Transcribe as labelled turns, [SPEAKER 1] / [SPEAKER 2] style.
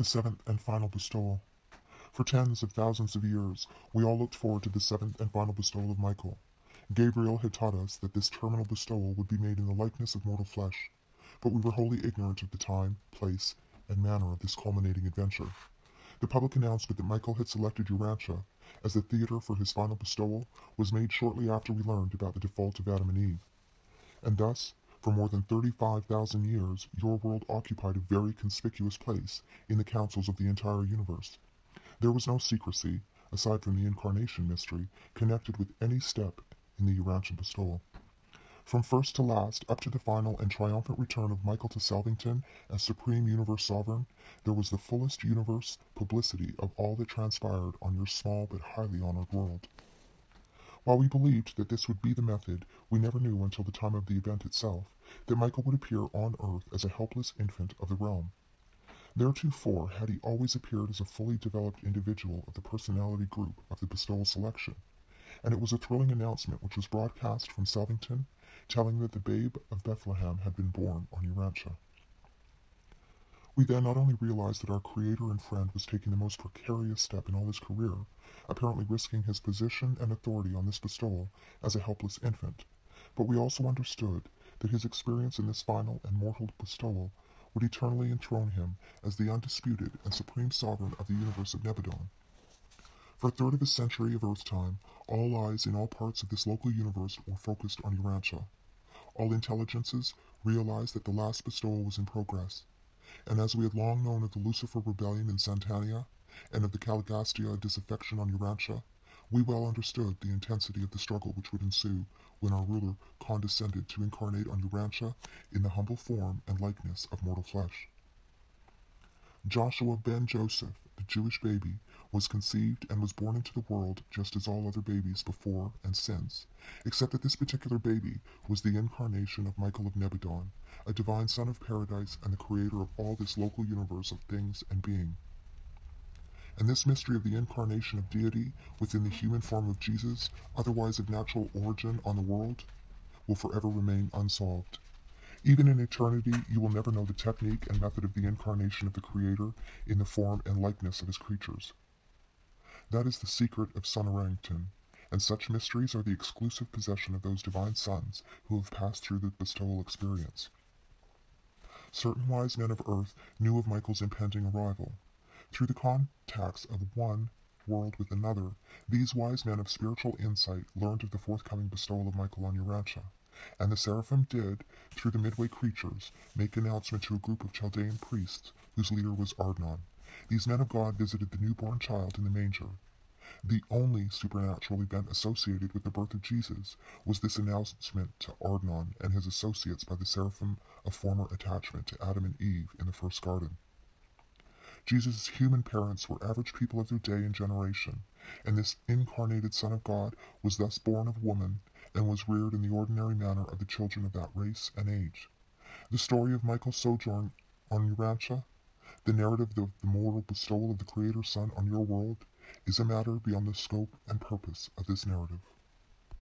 [SPEAKER 1] the seventh and final bestowal. For tens of thousands of years, we all looked forward to the seventh and final bestowal of Michael. Gabriel had taught us that this terminal bestowal would be made in the likeness of mortal flesh, but we were wholly ignorant of the time, place, and manner of this culminating adventure. The public announcement that Michael had selected Urantia as the theater for his final bestowal was made shortly after we learned about the default of Adam and Eve. And thus, for more than 35,000 years, your world occupied a very conspicuous place in the councils of the entire universe. There was no secrecy, aside from the incarnation mystery, connected with any step in the Urantia bestowal. From first to last, up to the final and triumphant return of Michael to Salvington as Supreme Universe Sovereign, there was the fullest universe publicity of all that transpired on your small but highly honored world. While we believed that this would be the method, we never knew until the time of the event itself that Michael would appear on Earth as a helpless infant of the realm. Theretofore had he always appeared as a fully developed individual of the personality group of the bestowal selection, and it was a thrilling announcement which was broadcast from Salvington, telling that the babe of Bethlehem had been born on Urantia. We then not only realized that our creator and friend was taking the most precarious step in all his career, apparently risking his position and authority on this bestowal as a helpless infant, but we also understood that his experience in this final and mortal bestowal would eternally enthrone him as the undisputed and supreme sovereign of the universe of Nebadon. For a third of a century of Earth time, all eyes in all parts of this local universe were focused on Urantia. All intelligences realized that the last bestowal was in progress, and as we had long known of the Lucifer rebellion in Satania, and of the Caligastia disaffection on Urantia, we well understood the intensity of the struggle which would ensue when our ruler condescended to incarnate on Urantia in the humble form and likeness of mortal flesh. Joshua ben Joseph, the Jewish baby, was conceived and was born into the world just as all other babies before and since, except that this particular baby was the incarnation of Michael of Nebadon, a divine son of paradise and the creator of all this local universe of things and being. And this mystery of the incarnation of deity within the human form of Jesus, otherwise of natural origin on the world, will forever remain unsolved. Even in eternity, you will never know the technique and method of the incarnation of the Creator in the form and likeness of his creatures. That is the secret of Sonarington, and such mysteries are the exclusive possession of those divine sons who have passed through the bestowal experience. Certain wise men of earth knew of Michael's impending arrival. Through the contacts of one world with another, these wise men of spiritual insight learned of the forthcoming bestowal of Michael on Urantia, and the seraphim did, through the midway creatures, make announcement to a group of Chaldean priests, whose leader was Ardnon. These men of God visited the newborn child in the manger. The only supernatural event associated with the birth of Jesus was this announcement to Ardnon and his associates by the seraphim of former attachment to Adam and Eve in the first garden. Jesus' human parents were average people of their day and generation, and this incarnated Son of God was thus born of woman and was reared in the ordinary manner of the children of that race and age. The story of Michael's sojourn on Urantia, the narrative of the mortal bestowal of the Creator Son on your world, is a matter beyond the scope and purpose of this narrative.